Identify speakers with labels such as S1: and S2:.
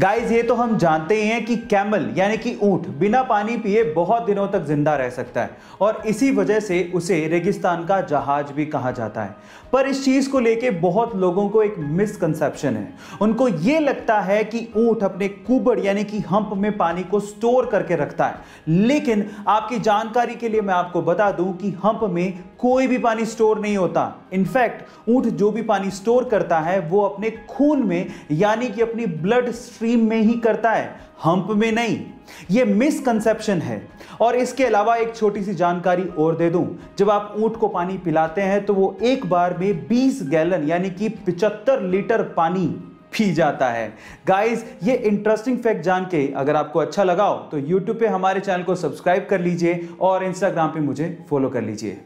S1: Guys ये तो हम जानते ही हैं कि कैमल यानी कि ऊँट, बिना पानी पिए बहुत दिनों तक ज़िंदा रह सकता है। और इसी वजह से उसे रेगिस्तान का जहाज़ भी कहा जाता है। पर इस चीज़ को लेके बहुत लोगों को एक मिसकंसेप्शन है। उनको ये लगता है कि ऊँट अपने कुबड़, यानी कि हंप में पानी को स्टोर करके रखता है। लेकिन आपकी जानकारी के लिए मैं आपको बता दूँ कि हंप में कोई भी पानी स्टोर नहीं होता। इनफैक्ट ऊँट जो भी पानी स्टोर करता है, वो अपने खून में, यानी कि अपनी ब्लड स्ट्रीम में ही करता है हंप में नहीं। ये मिसकंसेप्शन है। और इसके अलावा एक छोटी सी जानकारी और दे दूँ। जब आप ऊँट को पानी पिलाते हैं तो वो एक बार में 20 गैलन यानी कि 75 लीटर पानी पी जाता है। गाइस ये इंटरेस्टिंग फैक्ट जान के अगर आपको अच्छा लगा हो तो यूट्यूब पे हमारे चैनल को सब्सक्राइब कर लीजिए और इंस्टाग्राम पे मुझे फॉलो कर लीजिए।